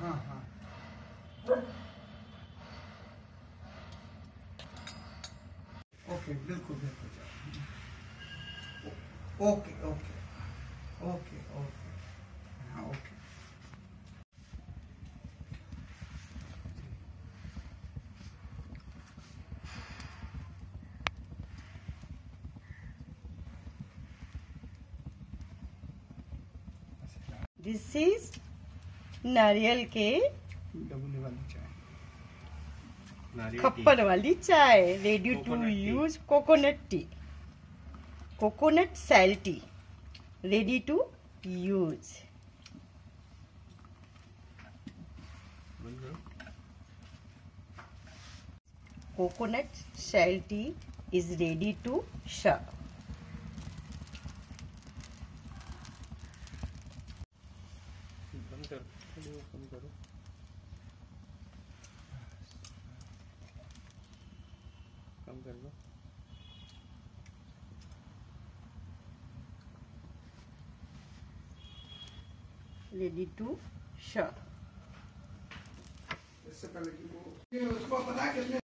ہاں ہاں۔ اوکے بالکل بالکل۔ Okay okay. Okay okay. ہاں اوکے۔ دس از ناریل کے ڈبل والی چائے ready to. Use coconut tea coconut shell tea ready to use coconut shell tea is ready to شرو بند کر بند کرو کم کر دو ریڈی ٹو شرو اس سے پہلے کہ وہ اس کو پتا کتنے